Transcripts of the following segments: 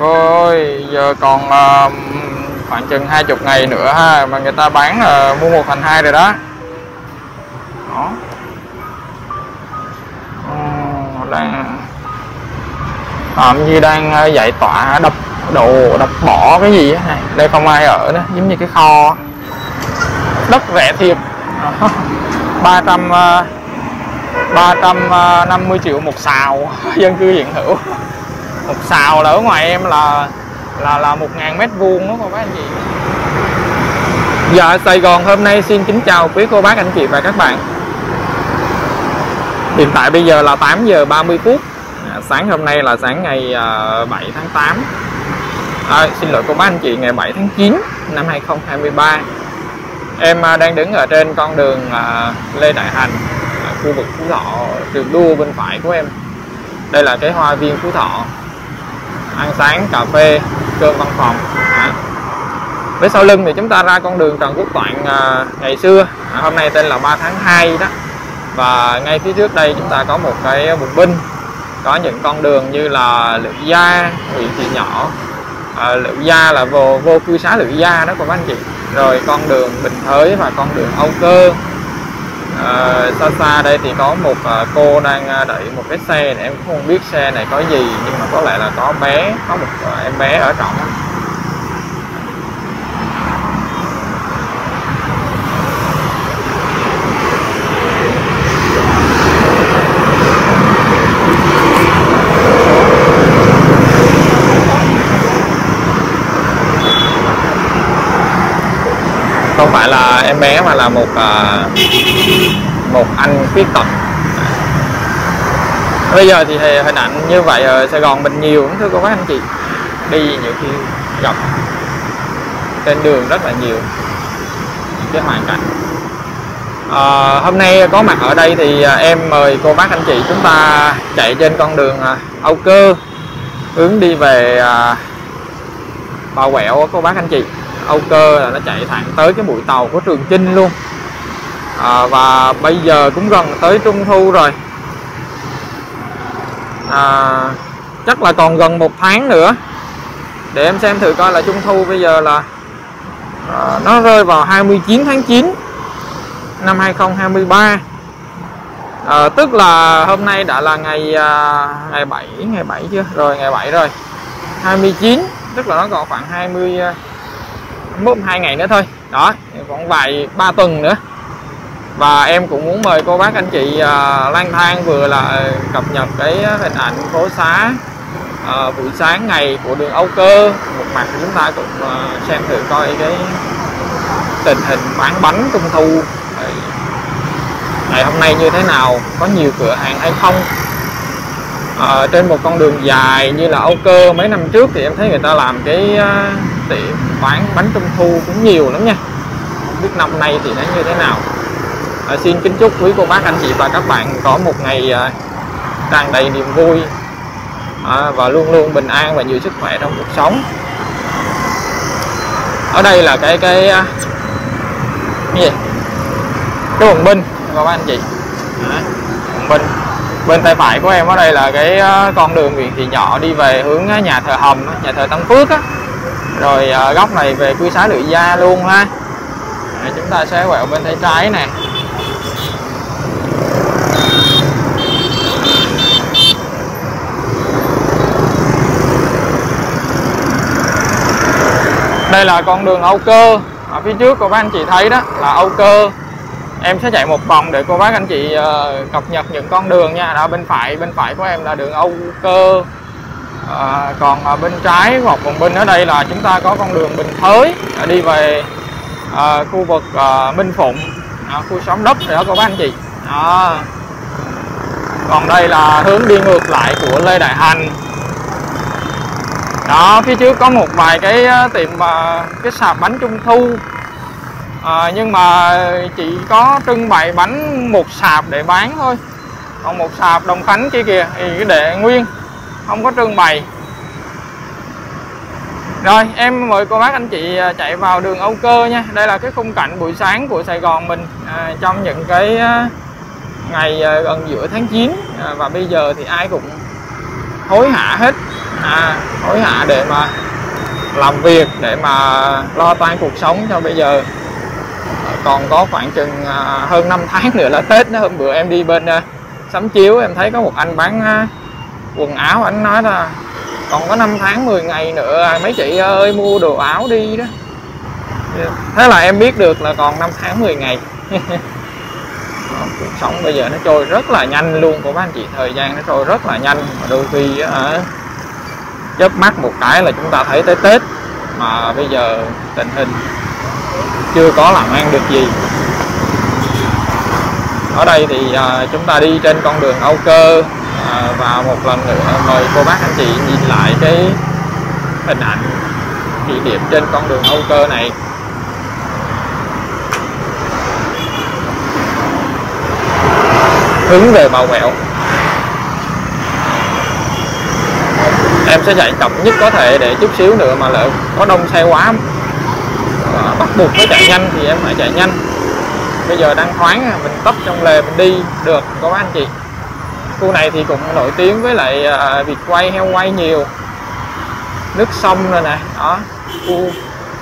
Ôi, giờ còn uh, khoảng chừng hai chục ngày nữa ha mà người ta bán uh, mua một thành hai rồi đó. Đó. Ờ, đang làm như đang giải tỏa đập đồ đập bỏ cái gì này đây không ai ở nữa giống như cái kho đất rẻ thiệt 300 350 triệu một xào dân cư hiện hữu một xào là ở ngoài em là là là một ngàn mét vuông đó cô bác anh chị. Dạ Sài Gòn hôm nay xin kính chào quý cô bác anh chị và các bạn. Hiện tại bây giờ là 8 giờ 30 phút. À, Sáng hôm nay là sáng ngày à, 7 tháng 8 à, Xin lỗi cô bác anh chị ngày 7 tháng 9 năm 2023 Em à, đang đứng ở trên con đường à, Lê Đại Hành à, Khu vực Phú Thọ trường đua bên phải của em. Đây là cái hoa viên Phú Thọ. Ăn sáng, cà phê, cơm văn phòng. À. Sau lưng thì chúng ta ra con đường Trần Quốc Toạn à, ngày xưa. À, Hôm nay tên là 3 tháng 2 đó. Và ngay phía trước đây chúng ta có một cái bùng binh Có những con đường như là lựu Gia, huyện Thị Nhỏ. À, Lựu Gia là vô, vô cư xá lựu Gia đó các anh chị. Rồi con đường Bình Thới và con đường Âu Cơ à, xa xa đây thì có một à, cô đang ờ, đẩy một cái xe này em cũng không biết xe này có gì nhưng mà có lẽ là có bé có một à, em bé ở trong. Phải là em bé mà là một à, một anh khuyết tật. Bây giờ thì hình ảnh như vậy ở Sài Gòn mình nhiều thưa cô bác anh chị. Đi nhiều khi gặp trên đường rất là nhiều cái hoàn cảnh. À, hôm nay có mặt ở đây thì à, em mời cô bác anh chị chúng ta chạy trên con đường à, Âu Cơ hướng đi về Bà Quẹo cô bác anh chị. Âu Cơ là nó chạy thẳng tới cái mũi tàu của Trường Chinh luôn. À, và bây giờ cũng gần tới Trung Thu rồi. À, chắc là còn gần một tháng nữa. Để em xem thử coi là Trung Thu bây giờ là à, nó rơi vào 29 tháng 9 năm 2023 à, tức là hôm nay đã là ngày à, ngày 7 ngày 7 chưa? Rồi ngày 7 rồi. 29 tức là nó còn khoảng 20 mốt hai ngày nữa thôi. Đó còn vài ba tuần nữa. Và em cũng muốn mời cô bác anh chị uh, lang thang vừa là cập nhật cái hình ảnh phố xá uh, buổi sáng ngày của đường Âu Cơ. Một mặt chúng ta cũng uh, xem thử coi cái tình hình bán bánh trung thu. Ngày hôm nay như thế nào có nhiều cửa hàng hay không? À, trên một con đường dài như là Âu Cơ mấy năm trước thì em thấy người ta làm cái uh, tiệm bán bánh trung thu cũng nhiều lắm nha. Không biết năm nay thì nó như thế nào. À, xin kính chúc quý cô bác anh chị và các bạn có một ngày à, tràn đầy niềm vui à, và luôn luôn bình an và nhiều sức khỏe trong cuộc sống. Ở đây là cái cái cái gì? Cái bồng binh các anh chị. Bồng binh. Bên tay phải của em ở đây là cái con đường Nguyễn Thị Nhỏ đi về hướng nhà thờ Hầm nhà thờ Tân Phước á rồi à, góc này về quy sái lưỡi da luôn ha. À, chúng ta sẽ quẹo bên tay trái nè. Đây là con đường Âu Cơ. Ở phía trước cô bác anh chị thấy đó là Âu Cơ. Em sẽ chạy một vòng để cô bác anh chị uh, cập nhật những con đường nha. Đó bên phải bên phải của em là đường Âu Cơ à, còn à, bên trái hoặc còn bên ở đây là chúng ta có con đường Bình Thới à, đi về à, khu vực à, Minh Phụng à, khu xóm đất đó các bác anh chị. À. còn đây là hướng đi ngược lại của Lê Đại Hành. Đó phía trước có một vài cái à, tiệm à, cái sạp bánh trung thu. À, nhưng mà chỉ có trưng bày bánh một sạp để bán thôi. Còn một sạp đồng khánh kia kìa thì để nguyên không có trưng bày. Rồi em mời cô bác anh chị à, chạy vào đường Âu Cơ nha. Đây là cái khung cảnh buổi sáng của Sài Gòn mình à, trong những cái à, ngày à, gần giữa tháng 9 à, và bây giờ thì ai cũng hối hả hết. À, hối hả để mà làm việc để mà lo toan cuộc sống cho bây giờ. Ờ, còn có khoảng chừng hơn 5 tháng nữa là Tết nữa hôm bữa em đi bên sắm chiếu em thấy có một anh bán quần áo anh nói là còn có 5 tháng 10 ngày nữa à, mấy chị ơi, mua đồ áo đi đó. Thế là em biết được là còn 5 tháng 10 ngày. Cuộc sống bây giờ nó trôi rất là nhanh luôn, của các anh chị. Thời gian nó trôi rất là nhanh, mà đôi khi ở chớp mắt một cái là chúng ta thấy tới Tết. Mà bây giờ tình hình chưa có làm ăn được gì. Ở đây thì à, chúng ta đi trên con đường Âu Cơ à, và một lần nữa mời cô bác anh chị nhìn lại cái hình ảnh địa điểm trên con đường Âu Cơ này. Hướng về Bào Quẹo. Em sẽ chạy chậm nhất có thể để chút xíu nữa mà lỡ có đông xe quá. À, bắt buộc phải chạy nhanh thì em phải chạy nhanh. Bây giờ đang thoáng à, mình tấp trong lề mình đi. Được có anh chị khu này thì cũng nổi tiếng với lại à, uh, vịt quay heo quay nhiều. Nước sông rồi nè đó. Khu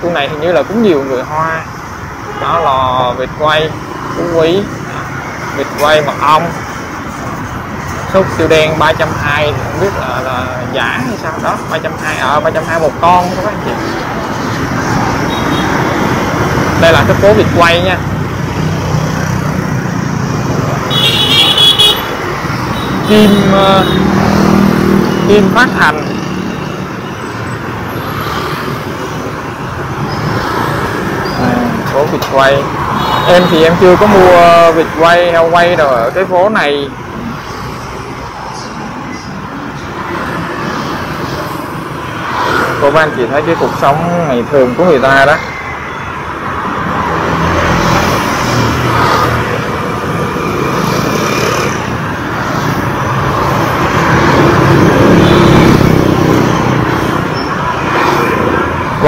khu này hình như là cũng nhiều người hoa. Đó lò vịt quay phú quý vịt quay mật ong. Sốt siêu đen 320 không biết là, là giả hay sao đó. 320 ở à, 320 một con các anh chị. Đây là cái phố vịt quay nha. Kim ờ, kim phát hành à, phố vịt quay em thì em chưa có mua vịt quay heo quay đâu ở cái phố này. Cô bác anh chị thấy cái cuộc sống ngày thường của người ta đó.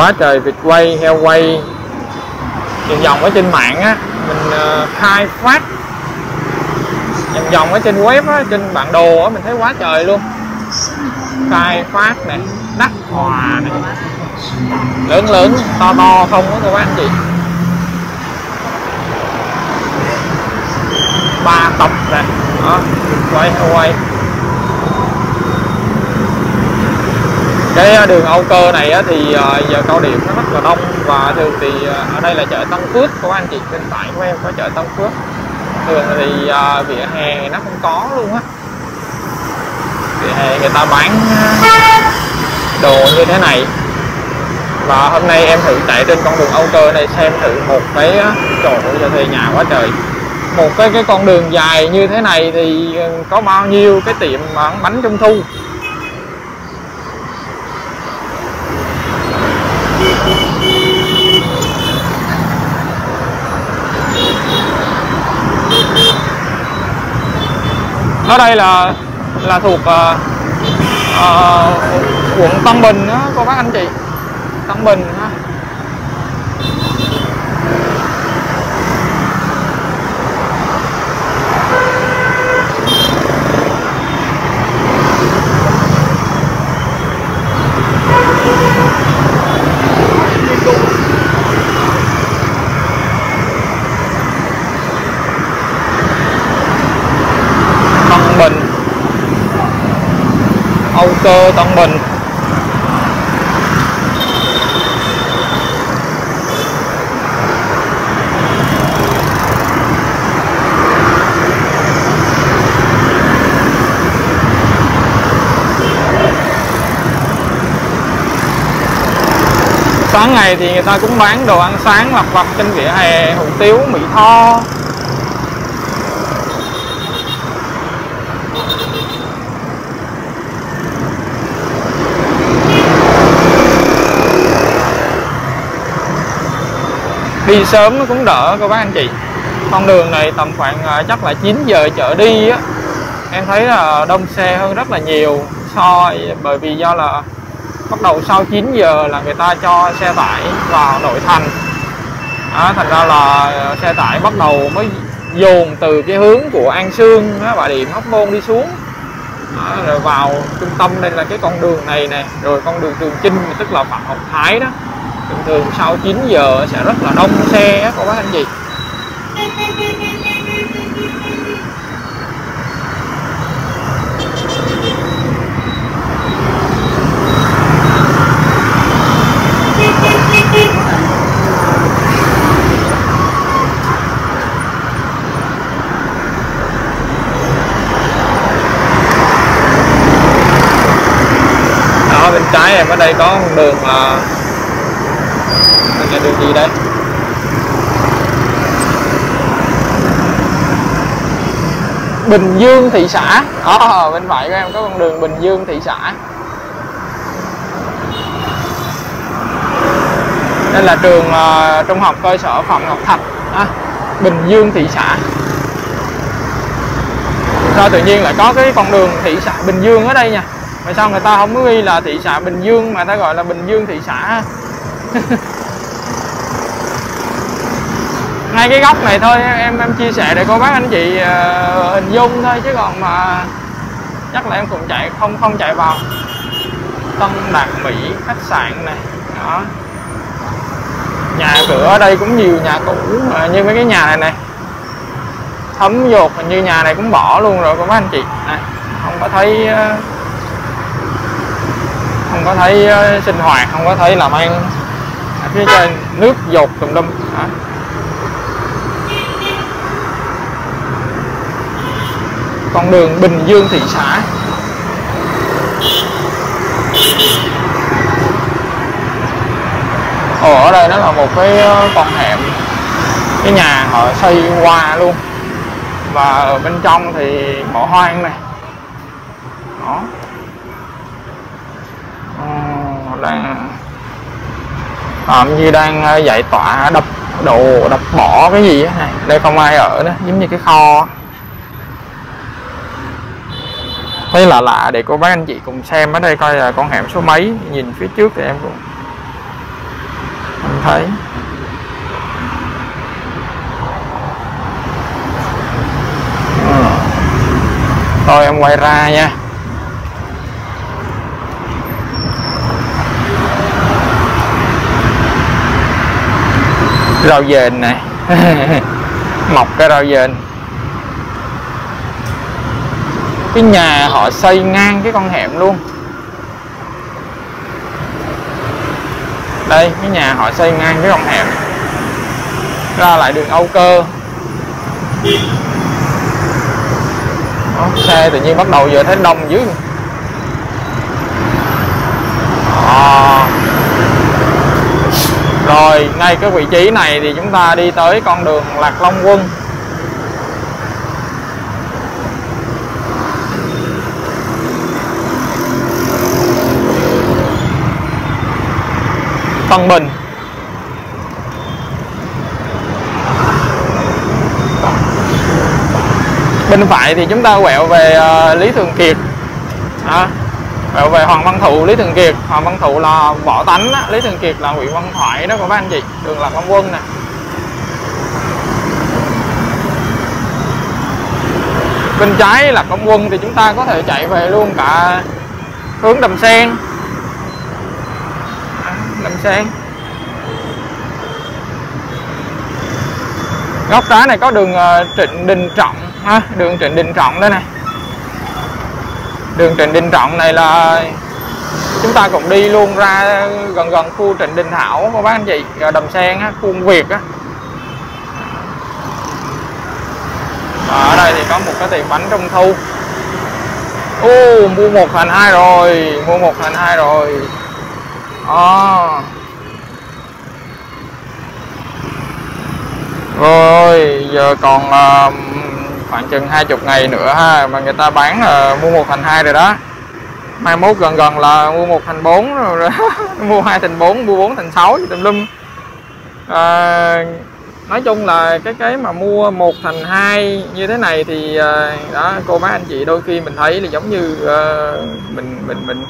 Quá trời vịt quay heo quay. Vòng vòng ở trên mạng á mình ờ, khai phát. Vòng vòng ở trên web á trên bản đồ á mình thấy quá trời luôn. Khai phát này đắc hòa này lớn lớn to to không á, các anh chị. Ba tập nè đó quay quay. Cái à, đường Âu Cơ này thì à, giờ cao điểm nó rất là đông và thường thì à, ở đây là chợ Tân Phước. Của anh chị bên phải của em có chợ Tân Phước. Thường thì vỉa hè nó không có luôn á. Vỉa hè người ta bán đồ như thế này. Và hôm nay em thử chạy trên con đường Âu Cơ này xem thử một cái chỗ cho thuê nhà quá trời. Một cái cái con đường dài như thế này thì ừ, có bao nhiêu cái tiệm bán bánh trung thu? Ở đây là là thuộc uh, uh, quận Tân Bình đó cô bác anh chị. Tân Bình ha. Cơ Tân Bình. Sáng ngày thì người ta cũng bán đồ ăn sáng lặt vặt trên vỉa hè, hủ tiếu mỹ tho. Đi sớm nó cũng đỡ các bác anh chị. Con đường này tầm khoảng à, chắc là 9 giờ chở đi á. Em thấy là đông xe hơn rất là nhiều so bởi vì do là bắt đầu sau 9 giờ là người ta cho xe tải vào nội thành. À, thành ra là xe tải bắt đầu mới dồn từ cái hướng của An Sương đó, bà điểm Hóc Môn đi xuống. Đó, rồi vào trung tâm đây là cái con đường này nè. Rồi con đường Trường Chinh tức là Phạm Ngọc Thái đó thường thường sau 9 giờ sẽ rất là đông xe các bác anh chị. Đó, bên trái em ở đây có con đường là là đường gì đây? Bình Dương thị xã. Đó bên phải của em có con đường Bình Dương thị xã. Đây là trường uh, trung học cơ sở Phạm Ngọc Thạch. À, Bình Dương thị xã. Sao tự nhiên lại có cái con đường thị xã Bình Dương ở đây nha mà sao người ta không có ghi là thị xã Bình Dương mà ta gọi là Bình Dương thị xã? ngay cái góc này thôi em em chia sẻ để cô bác anh chị uh, hình dung thôi chứ còn mà chắc là em cũng chạy không không chạy vào. Tân Đạt Mỹ khách sạn này đó. Nhà cửa ở đây cũng nhiều nhà cũ ờ, như mấy cái nhà này này. Thấm dột hình như nhà này cũng bỏ luôn rồi cô bác anh chị. Này, không có thấy uh, không có thấy uh, sinh hoạt không có thấy làm ăn. Ở phía trên nước dột tùm lum đó. Con đường Bình Dương thị xã. Ồ, ở đây nó là một cái ờ, con hẻm. Cái nhà họ xây hoa luôn. Và ở bên trong thì bỏ hoang này. Đó. Ờ, đang làm như đang ờ, giải tỏa đập đồ đập bỏ cái gì này đây không ai ở nữa giống như cái kho thấy lạ lạ để cô bác anh chị cùng xem ở đây coi là con hẻm số mấy. Nhìn phía trước thì em cũng không thấy. Ừ. thôi, em quay ra nha. Rau dền này. Mọc cái rau dền cái nhà họ xây ngang cái con hẻm luôn. Đây cái nhà họ xây ngang cái con hẻm. Ra lại đường Âu Cơ. Đó, xe tự nhiên bắt đầu giờ thấy đông dữ. À. rồi ngay cái vị trí này thì chúng ta đi tới con đường Lạc Long Quân. Phần Bình bên phải thì chúng ta quẹo về uh, Lý Thường Kiệt. À, quẹo về Hoàng Văn Thụ Lý Thường Kiệt. Hoàng Văn Thụ là võ tánh á. Lý Thường Kiệt là Nguyễn Văn Thoại đó các bác anh chị đường Lạc Long Quân nè. Bên trái là công quân thì chúng ta có thể chạy về luôn cả hướng đầm sen đầm góc trái này có đường ờ, Trịnh Đình Trọng ha đường Trịnh Đình Trọng đây này. Đường Trịnh Đình Trọng này là chúng ta cũng đi luôn ra gần gần khu Trịnh Đình Thảo các bác anh chị ờ, đầm sen á, khu Việt á. Ở đây thì có một cái tiệm bánh trung thu. Ô mua một thành hai rồi mua một thành hai rồi à. rồi giờ còn uh, khoảng chừng hai chục ngày nữa ha mà người ta bán là mua một thành hai rồi đó mai mốt gần gần là mua một thành bốn rồi đó mua hai thành bốn mua bốn thành sáu tùm lum à, nói chung là cái cái mà mua một thành hai như thế này thì đó cô bác anh chị đôi khi mình thấy là giống như uh, mình mình mình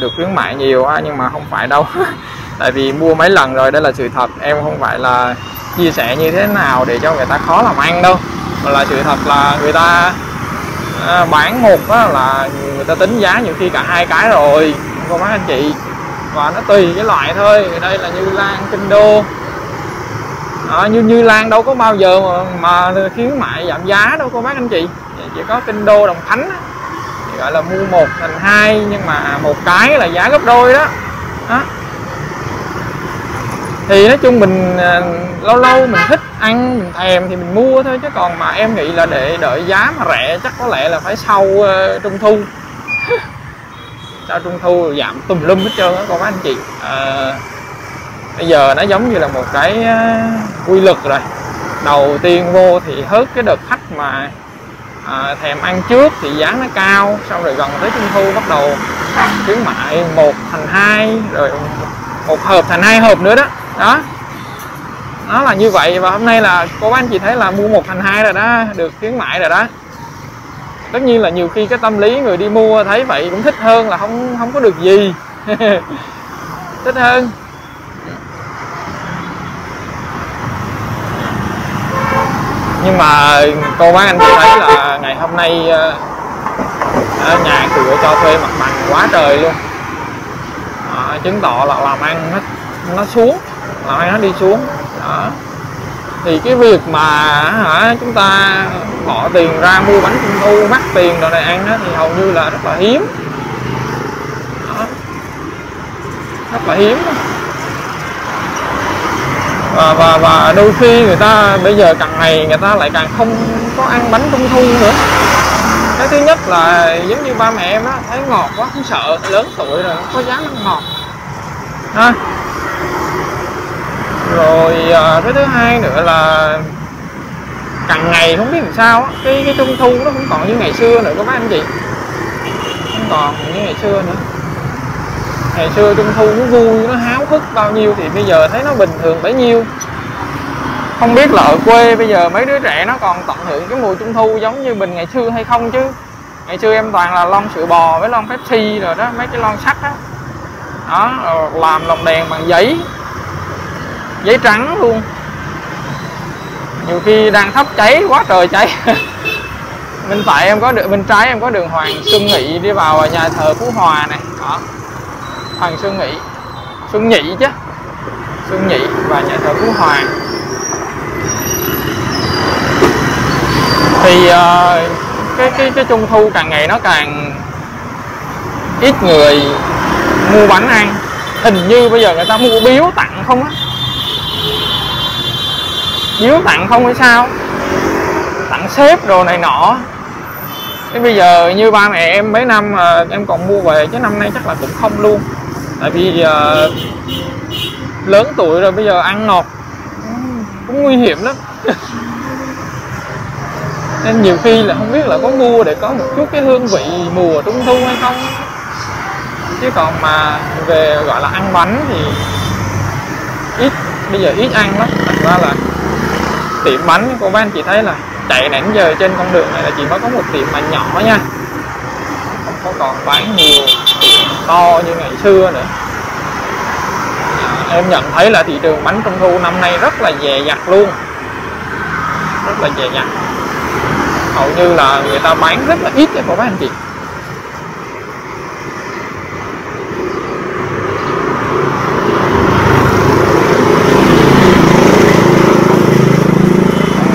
được khuyến mại nhiều ha nhưng mà không phải đâu. Tại vì mua mấy lần rồi đây là sự thật. Em không phải là chia sẻ như thế nào để cho người ta khó làm ăn đâu. Mà là sự thật là người ta à, bán một đó là người ta tính giá nhiều khi cả hai cái rồi. Cô bác anh chị. Và nó tùy cái loại thôi. Đây là như lan kinh đô. À, như như lan đâu có bao giờ mà, mà khuyến mại giảm giá đâu cô bác anh chị. Chỉ có kinh đô đồng khánh đó. Gọi là mua một thành hai nhưng mà một cái là giá gấp đôi đó, đó. thì nói chung mình à, lâu lâu mình thích ăn mình thèm thì mình mua thôi chứ còn mà em nghĩ là để đợi giá mà rẻ chắc có lẽ là phải sau uh, trung thu. Sau trung thu giảm tùm lum hết trơn á con bác anh chị. À, bây giờ nó giống như là một cái uh, quy luật rồi. Đầu tiên vô thì hớt cái đợt khách mà à, thèm ăn trước thì giá nó cao xong rồi gần tới trung thu bắt đầu khuyến mại một thành hai rồi một hộp thành hai hộp nữa đó. Đó. Nó là như vậy và hôm nay là cô bác anh chị thấy là mua một thành hai rồi đó được khuyến mại rồi đó. Tất nhiên là nhiều khi cái tâm lý người đi mua thấy vậy cũng thích hơn là không không có được gì. Thích hơn. Nhưng mà cô bác anh chị thấy là ngày hôm nay ở nhà cửa cho thuê mặt bằng quá trời luôn à, chứng tỏ là làm ăn nó nó xuống làm ăn nó đi xuống đó thì cái việc mà hả chúng ta bỏ tiền ra mua bánh trung thu mắc tiền đồ này ăn đó thì hầu như là rất là hiếm đó. rất là hiếm đó và và và đôi khi người ta bây giờ càng ngày người ta lại càng không có ăn bánh trung thu nữa. Cái thứ nhất là giống như ba mẹ em á thấy ngọt quá không sợ lớn tuổi rồi có dám ăn ngọt. Ha. Rồi à, cái thứ hai nữa là càng ngày không biết làm sao cái cái trung thu nó không còn như ngày xưa nữa các bác anh chị? Không còn như ngày xưa nữa ngày xưa trung thu nó vui, nó háo hức bao nhiêu thì bây giờ thấy nó bình thường bấy nhiêu. Không biết là ở quê bây giờ mấy đứa trẻ nó còn tận hưởng cái mùa trung thu giống như mình ngày xưa hay không chứ? Ngày xưa em toàn là lon sữa bò với lon pepsi rồi đó, mấy cái lon sắt đó đó làm lồng đèn bằng giấy. Giấy trắng luôn. Nhiều khi đang thắp cháy, quá trời cháy. Bên phải em có được bên trái em có đường Hoàng Xuân Nghị đi vào nhà thờ Phú Hòa này. Đó. Hoàng Xuân Nghị. Xuân Nhị chứ. Xuân Nhị và nhà thờ Phú hoàng. Thì uh, cái cái cái trung thu càng ngày nó càng ít người mua bánh ăn. Hình như bây giờ người ta mua biếu tặng không á. Biếu tặng không hay sao? Tặng xếp đồ này nọ. Thế bây giờ như ba mẹ em mấy năm mà em còn mua về chứ năm nay chắc là cũng không luôn tại vì giờ lớn tuổi rồi bây giờ ăn ngọt cũng nguy hiểm lắm. Nên nhiều khi là không biết là có mua để có một chút cái hương vị mùa trung thu hay không. Chứ còn mà về gọi là ăn bánh thì ít, bây giờ ít ăn lắm. Thành ra là tiệm bánh cô bác anh chị thấy là chạy nãy giờ trên con đường này là chỉ mới có một tiệm mà nhỏ nha. Không có còn bán nhiều to như ngày xưa nữa. Em nhận thấy là thị trường bánh trung thu năm nay rất là dè dặt luôn. Rất là dè dặt. Hầu như là người ta bán rất là ít cho cô anh chị.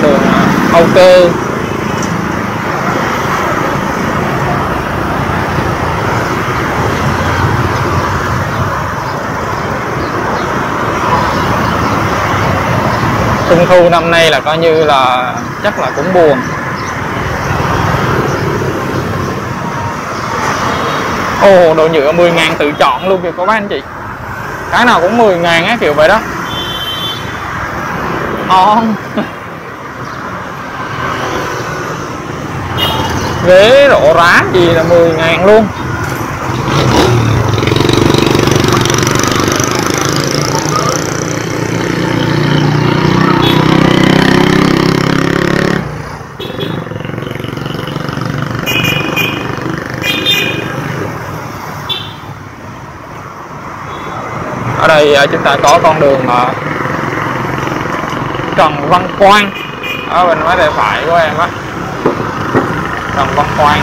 Đường à, Âu Cơ. Trung thu năm nay là coi như là chắc là cũng buồn. Ồ, đồ nhựa 10 ngàn tự chọn luôn kìa có bác anh chị. Cái nào cũng 10 ngàn á kiểu vậy đó. Ngon. Ghế rổ rá gì là 10 ngàn luôn. Ở đây à, chúng ta có con đường à, Trần Văn Quang. Ở bên máy tay phải của em á. Trần Văn Quang.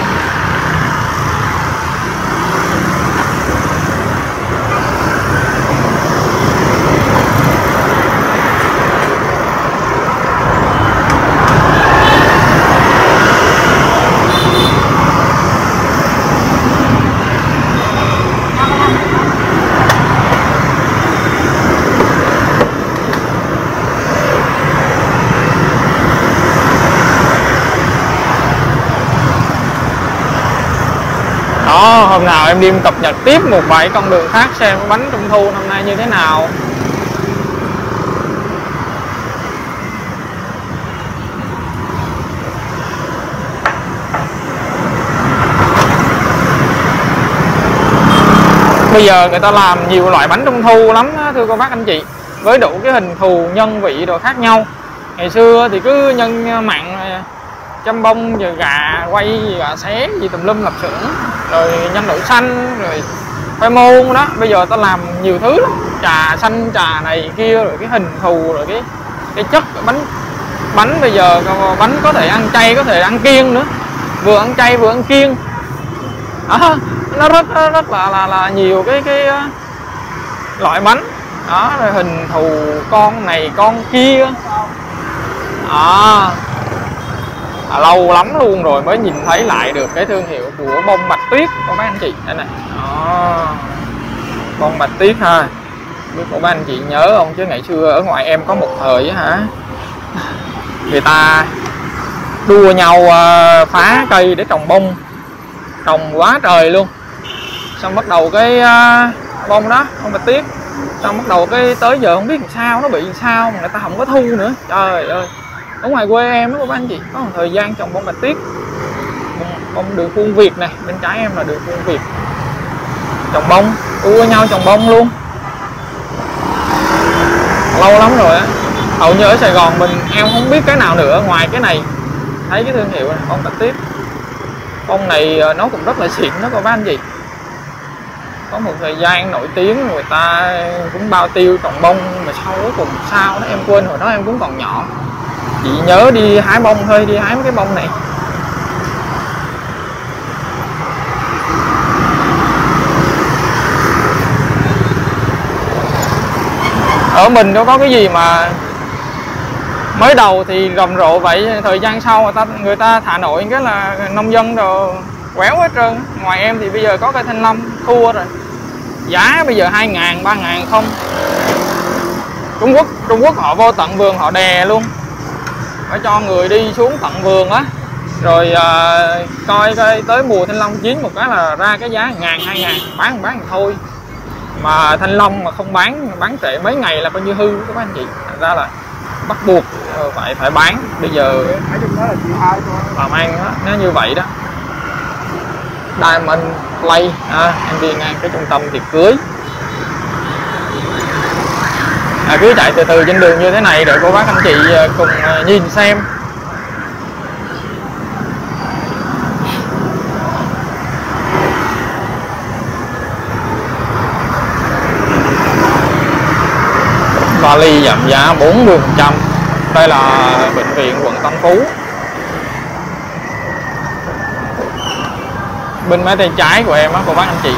Đó hôm nào em đi cập nhật tiếp một vài con đường khác xem bánh trung thu năm nay như thế nào. Bây giờ người ta làm nhiều loại bánh trung thu lắm thưa cô bác anh chị. Với đủ cái hình thù, nhân vị đồ khác nhau. Ngày xưa thì cứ nhân mặn à, chăm bông giờ gà quay, gà xé gì tùm lum lập xưởng rồi nhân đậu xanh rồi khoai môn đó. Bây giờ ta làm nhiều thứ lắm. Trà xanh trà này kia rồi cái hình thù rồi cái cái chất bánh. Bánh bây giờ bánh có thể ăn chay có thể ăn kiêng nữa. Vừa ăn chay vừa ăn kiêng. Đó, nó rất rất là là là nhiều cái cái loại bánh. Đó rồi hình thù con này con kia. À, à, lâu lắm luôn rồi mới nhìn thấy lại được cái thương hiệu của bông bạch tuyết của mấy anh chị. Đây này đó. bông bạch tuyết ha. Biết của mấy anh chị nhớ không? Chứ ngày xưa ở ngoài em có một thời hả? Người ta đua nhau ờ, phá cây để trồng bông. Trồng quá trời luôn. Xong bắt đầu cái ờ, bông đó bông bạch tuyết. Xong bắt đầu cái tới giờ không biết làm sao nó bị làm sao mà người ta không có thu nữa. Trời ơi ở ngoài quê em đó các anh chị có một thời gian trồng bông bạch tuyết. Bông, bông đường khuôn việt này bên trái em là đường khuôn việt. Trồng bông đua nhau trồng bông luôn. Lâu lắm rồi á. Hầu như ở sài gòn mình em không biết cái nào nữa ngoài cái này thấy cái thương hiệu này bông bạch tuyết. Bông này nó cũng rất là xịn đó các anh chị. Có một thời gian nổi tiếng người ta cũng bao tiêu trồng bông mà sau cuối cùng sao đó em quên hồi đó em cũng còn nhỏ chị nhớ đi hái bông thôi, đi hái mấy cái bông này. Ở mình đâu có cái gì mà mới đầu thì rầm rộ vậy, thời gian sau người ta người ta thả nổi, cái là nông dân rồi quéo hết trơn. Ngoài em thì bây giờ có cây thanh long thua rồi. Giá bây giờ hai ngàn, ba ngàn không? Trung Quốc Trung Quốc họ vô tận vườn, họ đè luôn phải cho người đi xuống tận vườn á. Rồi à, coi coi tới mùa thanh long chín một cái là ra cái giá ngàn hai ngàn bán bán thôi. Mà thanh long mà không bán bán trễ mấy ngày là coi như hư các anh chị. Thành ra là bắt buộc ờ, phải phải bán. Bây giờ làm ăn đó, nó như vậy đó. Diamond Play à, em đi ngang cái trung tâm tiệc cưới à, cứ chạy từ từ trên đường như thế này để cô bác anh chị à, cùng à, nhìn xem. Vali giảm giá 40 đây là bệnh viện quận Tân Phú. Bên máy tay trái của em á cô bác anh chị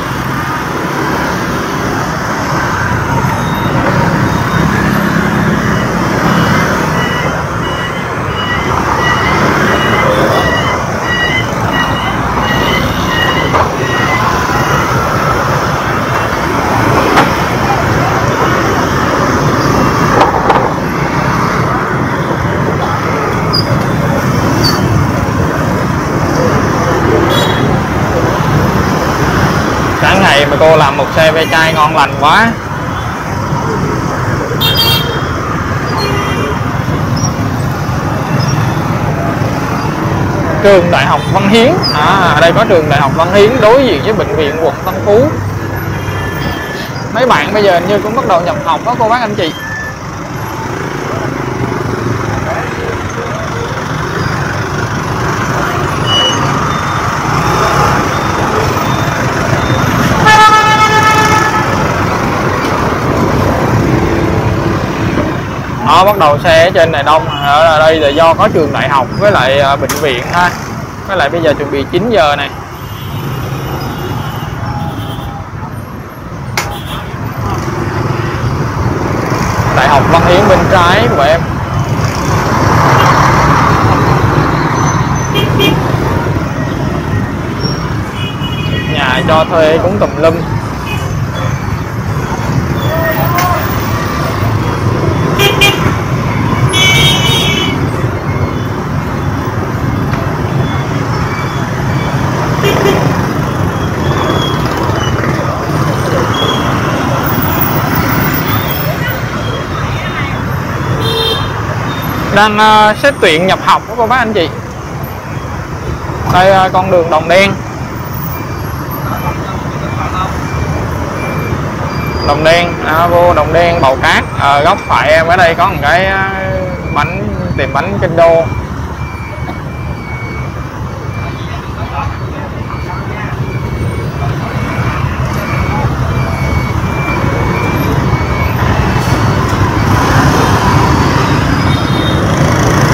mà cô làm một xe ve chai ngon lành quá. Trường đại học Văn Hiến. À ở đây có trường đại học Văn Hiến đối diện với bệnh viện quận Tân Phú. Mấy bạn bây giờ như cũng bắt đầu nhập học đó cô bác anh chị. Đó, bắt đầu xe ở trên này đông ở đây là do có trường đại học với lại à, bệnh viện ha. Với lại bây giờ chuẩn bị 9 giờ này. Đại học Văn Hiến bên trái của em. Nhà cho thuê cũng tùm lum. Đang uh, xét tuyển nhập học của cô bác anh chị. Đây uh, con đường đồng đen. Đồng đen à, vô đồng đen bầu cát. À, góc phải em ở đây có một cái bánh tiệm bánh kinh đô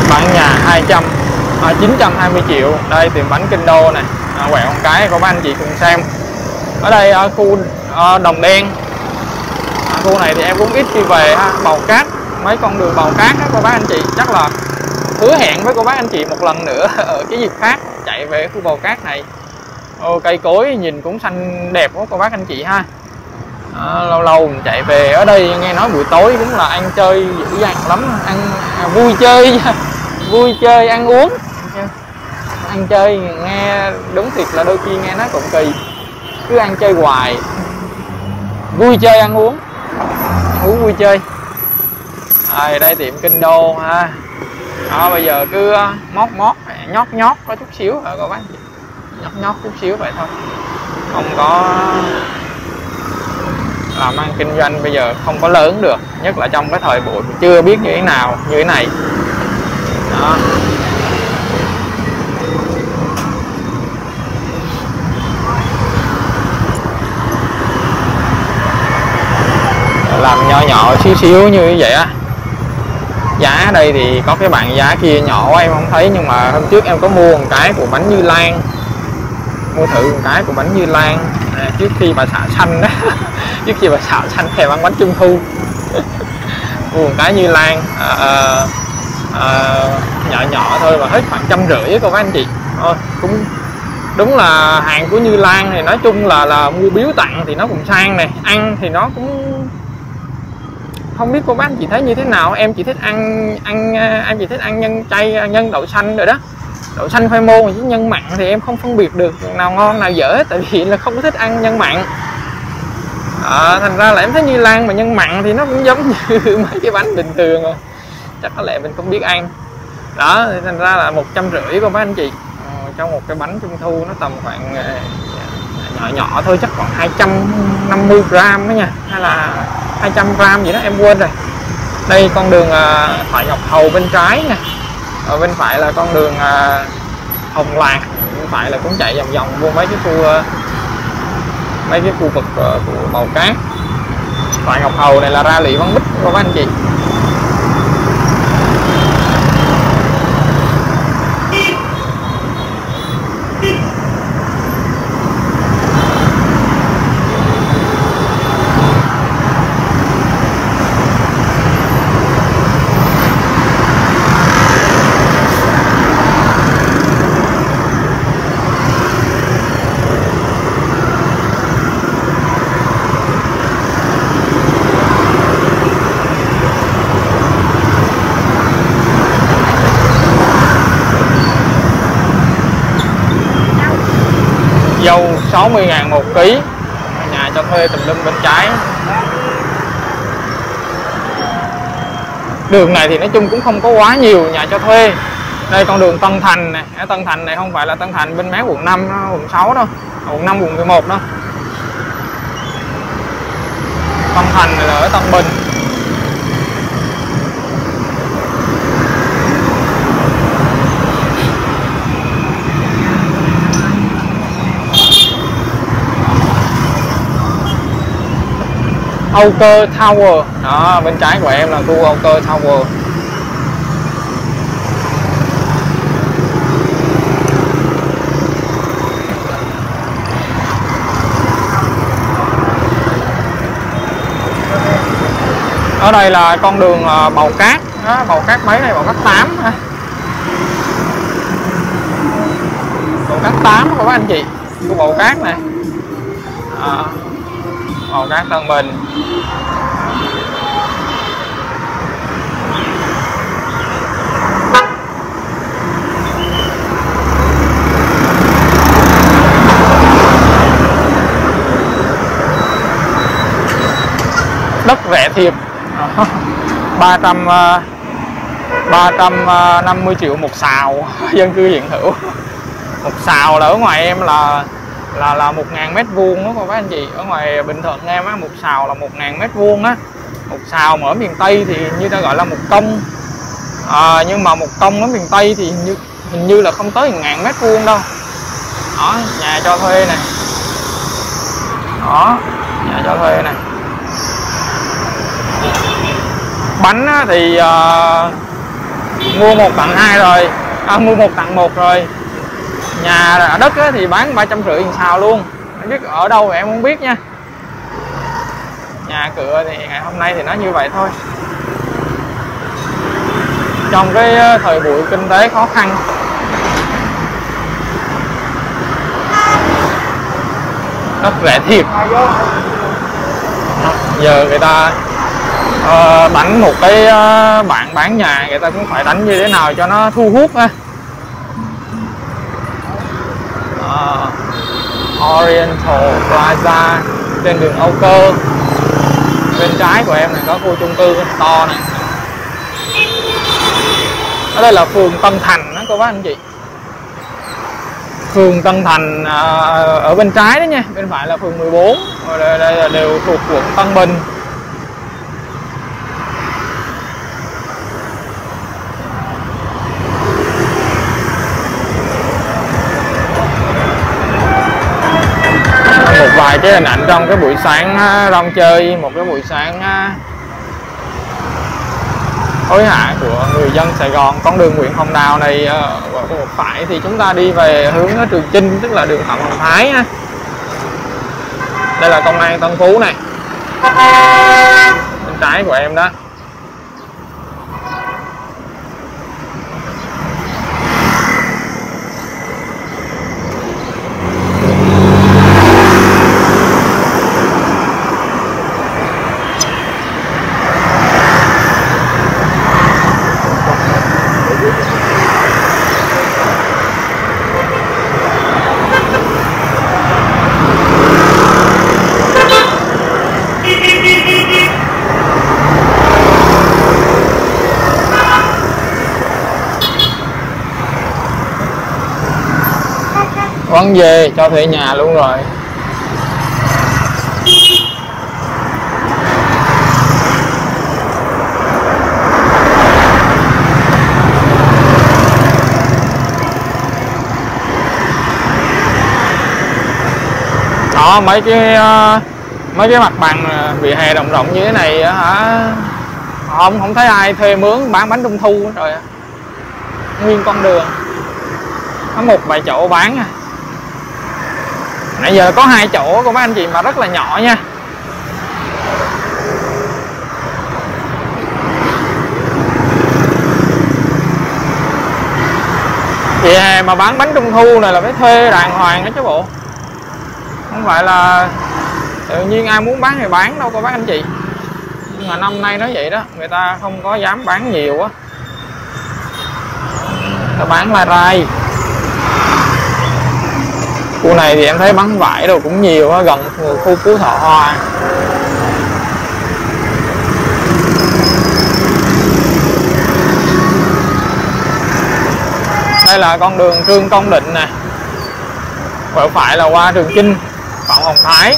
bán nhà 200 à, 920 triệu. Đây tiệm bánh kinh đô này à, quẹo một cái có ba anh chị cùng xem. Ở đây ở khu à, đồng đen. À, khu này thì em cũng ít đi về à, ha bầu cát. Mấy con đường bầu cát đó cô bác anh chị. Chắc là hứa hẹn với cô bác anh chị một lần nữa ở cái dịp khác chạy về khu bầu cát này. Ô, cây cối nhìn cũng xanh đẹp quá cô bác anh chị ha. À, lâu lâu mình chạy về. Ở đây nghe nói buổi tối cũng là ăn chơi dữ dằn lắm ăn à, vui chơi. vui chơi ăn uống. Ăn chơi nghe đúng thiệt là đôi khi nghe nó cũng kỳ. Cứ ăn chơi hoài. Vui chơi ăn uống. Ăn uống vui chơi. À, đây tiệm kinh đô ha. Đó, bây giờ cứ ờ, mót mót nhót nhót có chút xíu. Hả các bác nhót nhót chút xíu vậy thôi. Không có ờ, làm ăn kinh doanh bây giờ không có lớn được. Nhất là trong cái thời buổi chưa biết như thế nào như thế này đó. làm nhỏ nhỏ xíu xíu như vậy á. Giá đây thì có cái bạn giá kia nhỏ quá em không thấy nhưng mà hôm trước em có mua một cái của bánh Như Lan. Mua thử một cái của bánh Như Lan. À, trước khi bà xả xanh đó trước khi bà xả xanh thèm ăn bánh trung thu. Mua một cái Như Lan. À, à, à, nhỏ nhỏ thôi và hết khoảng trăm rưỡi các anh chị. Thôi cũng đúng là hàng của Như Lan thì nói chung là là mua biếu tặng thì nó cũng sang này ăn thì nó cũng không biết cô bác anh chị thấy như thế nào. Em chỉ thích ăn ăn à, em chỉ thích ăn nhân chay à, nhân đậu xanh rồi đó. Đậu xanh khoai môn với nhân mặn thì em không phân biệt được nào ngon nào dở hết tại vì là không có thích ăn nhân mặn. À, thành ra là em thấy như lan mà nhân mặn thì nó cũng giống như mấy cái bánh bình thường rồi. Chắc có lẽ mình không biết ăn đó thì thành ra là một trăm rưỡi của bác anh chị. Ờ, Trong một cái bánh trung thu nó tầm khoảng ờ, nhỏ nhỏ thôi, chắc khoảng 250 gram đó nha. Hay là 200 gram gì đó, em quên rồi. Đây, con đường ờ, Thoại Ngọc Hầu bên trái nè ở bên phải là con đường Hồng Lạc, bên phải là cũng chạy vòng vòng mua mấy cái khu mấy cái khu vực của màu cát. Thoại Ngọc Hầu này là ra lị Văn Bích của các anh chị. Dâu 60 ngàn một ký. Nhà cho thuê tùm lum bên trái. Đường này thì nói chung cũng không có quá nhiều nhà cho thuê. Đây con đường Tân Thành này. Tân Thành này không phải là Tân Thành bên mé quận 5 quận 6 đâu. À, quận 5 quận 11 đó. Tân Thành này là ở Tân Bình. Outer Tower. Đó bên trái của em là khu Outer Tower. Ở đây là con đường ờ, bầu cát. Đó, bầu cát mấy này bầu cát 8 bầu cát 8 của các anh chị. Của bầu cát này. À bầu cát Tân Bình đất rẻ thiệt 300 350 triệu một xào. Dân cư hiện hữu. Một xào là ở ngoài em là là là một ngàn mét vuông đó các bác anh chị. Ở ngoài Bình Thuận em á một xào là một ngàn mét vuông á. Một xào mà ở miền Tây thì như ta gọi là một công. À, nhưng mà một công ở miền Tây thì hình như hình như là không tới ngàn mét vuông đâu. Đó nhà cho thuê này đó nhà cho thuê này bánh thì uh, mua một tặng hai rồi. À, mua một tặng một rồi nhà ở đất thì bán ba trăm rưỡi sao luôn? Không biết ở đâu em không biết nha. Nhà cửa thì ngày hôm nay thì nó như vậy thôi. Trong cái ờ, thời buổi kinh tế khó khăn. Rất rẻ thiệt. Giờ người ta ờ, uh, đánh một cái uh, bạn bán nhà người ta cũng phải đánh như thế nào cho nó thu hút ha uh, Oriental Plaza trên đường Âu Cơ. Bên trái của em này có khu chung cư to này. Ở đây là phường Tân Thành đó cô bác anh chị. Phường Tân Thành à, ở bên trái đó nha bên phải là phường 14 rồi đây, đây là đều thuộc quận Tân Bình. Cái hình ảnh trong cái buổi sáng rong chơi, một cái buổi sáng hối hả của người dân Sài Gòn. Con đường Nguyễn Hồng Đào này ờ, ở một phải thì chúng ta đi về hướng Trường Chinh, tức là đường Phạm Hồng Thái ha. đây là công an Tân Phú này. Bên trái của em đó. Vẫn về cho thuê nhà luôn rồi. Đó, mấy cái ờ, mấy cái mặt bằng ờ, vỉa hè rộng rộng như thế này hả? Không không thấy ai thuê mướn, bán bánh trung thu rồi nguyên con đường. Có một vài chỗ bán à nãy giờ có hai chỗ của mấy anh chị mà rất là nhỏ nha. Thì à, mà bán bánh trung thu này là phải thuê đàng hoàng đó chứ bộ. Không phải là tự nhiên ai muốn bán thì bán đâu có bác anh chị. Nhưng mà năm nay nó vậy đó, người ta không có dám bán nhiều á. Ta bán lai rai khu này thì em thấy bắn vải đâu cũng nhiều á, gần khu phú thọ hoa. Đây là con đường trương công định nè. Quẹo phải là qua trường chinh, phạm hồng thái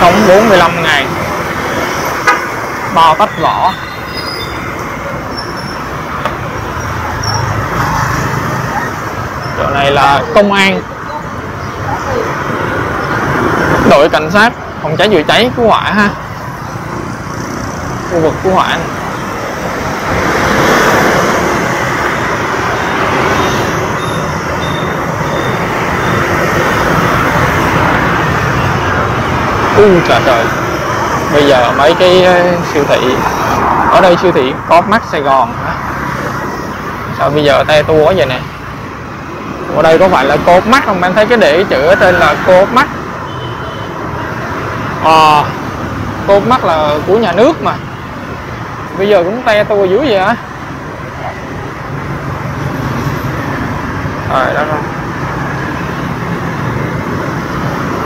sống 45 ngày. Bao tách vỏ. Chỗ này là công an. Đội cảnh sát phòng cháy chữa cháy cứu hỏa ha. Khu vực cứu hỏa. này. Trời trời. Bây giờ mấy cái ờ, siêu thị. Ở đây siêu thị có mắt Sài Gòn. Sao bây giờ tay tua quá vậy nè? Ở đây có phải là cột mắt không? Em thấy cái để chữ ở trên là cột mắt à, cột mắt là của nhà nước mà. Bây giờ cũng te tua dữ vậy hả rồi đó.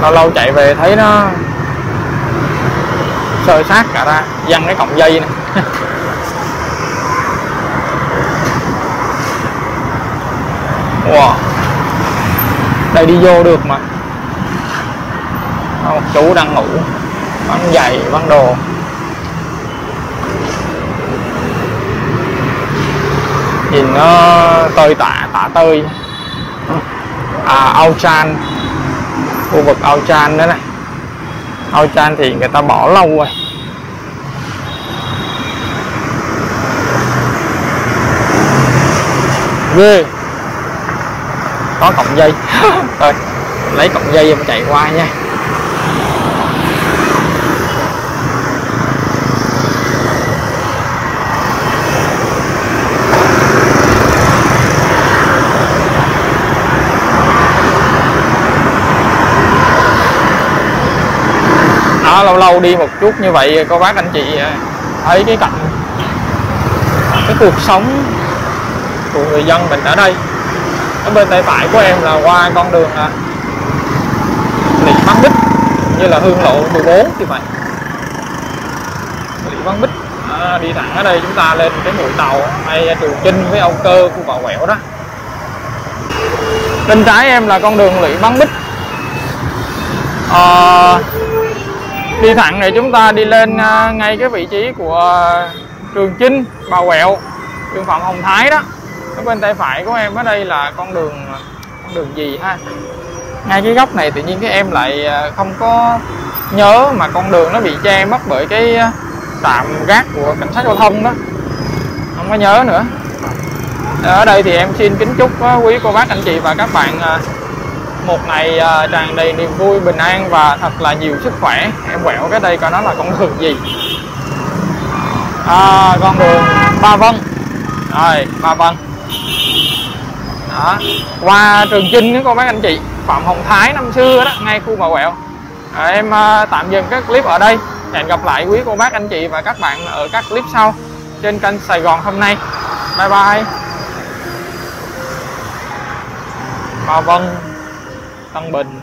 Lâu lâu chạy về thấy nó sơ sát cả ra văng cái cọng dây này wow. Đây đi vô được mà. Một chú đang ngủ. Bắn giày, bắn đồ. Nhìn nó tơi tả tả tơi. À ao chan. Khu vực ao chan đó này ao chan thì người ta bỏ lâu rồi. Ghê. Có cọng dây. Rồi lấy cọng dây em chạy qua nha. Đó, lâu lâu đi một chút như vậy cô bác anh chị à, thấy cái cạnh cái cuộc sống của người dân mình ở đây. Ở bên tay phải của em là qua con đường à, Lý Văn Bích như là hương lộ 14 thì phải. Lý Văn Bích à, đi thẳng ở đây chúng ta lên cái mũi tàu hay Trường Trinh với Âu Cơ của Bảo Quẹo đó. Bên trái em là con đường lị Văn Bích. À, đi thẳng này chúng ta đi lên à, ngay cái vị trí của Trường Chinh Bà Quẹo đường Phạm Hồng Thái đó ở bên tay phải của em ở đây là con đường con đường gì ha? Ngay cái góc này tự nhiên cái em lại à, không có nhớ mà con đường nó bị che mất bởi cái à, tạm trạm gác của cảnh sát giao thông đó. Không có nhớ nữa. Ờ, ở đây thì em xin kính chúc à, quý cô bác anh chị và các bạn một ngày tràn đầy niềm vui bình an và thật là nhiều sức khỏe. Em quẹo cái đây coi nó là con đường gì. À, con đường ba vân. Rồi ba vân đó. qua trường chinh đó cô bác anh chị phạm hồng thái năm xưa đó ngay khu bà quẹo. À, em ờ, tạm dừng các clip ở đây. Hẹn gặp lại quý cô bác anh chị và các bạn ở các clip sau trên kênh sài gòn hôm nay. Bye bye. Bà vân tân bình.